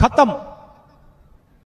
खत्म।